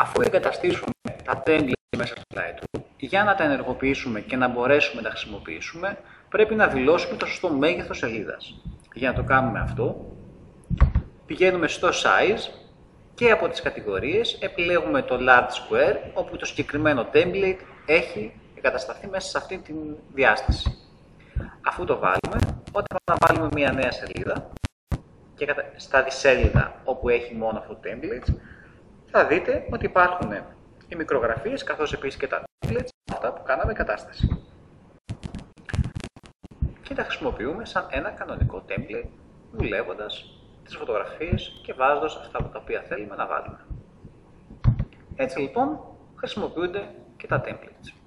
Αφού εγκαταστήσουμε τα templates μέσα στο Lightroom, για να τα ενεργοποιήσουμε και να μπορέσουμε να τα χρησιμοποιήσουμε, πρέπει να δηλώσουμε το σωστό μέγεθος σελίδας. Για να το κάνουμε αυτό, πηγαίνουμε στο Size και από τις κατηγορίες επιλέγουμε το Large Square, όπου το συγκεκριμένο template έχει εγκατασταθεί μέσα σε αυτή τη διάσταση. Αφού το βάλουμε, όταν θα βάλουμε μια νέα σελίδα και στα δισέλιδα όπου έχει μόνο αυτό το template, θα δείτε ότι υπάρχουν οι μικρογραφίες καθώς επίσης και τα templates, αυτά που κάναμε κατάσταση. Και τα χρησιμοποιούμε σαν ένα κανονικό template, δουλεύοντας τις φωτογραφίες και βάζοντας αυτά τα οποία θέλουμε να βάλουμε. Έτσι λοιπόν χρησιμοποιούνται και τα templates.